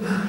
Yeah.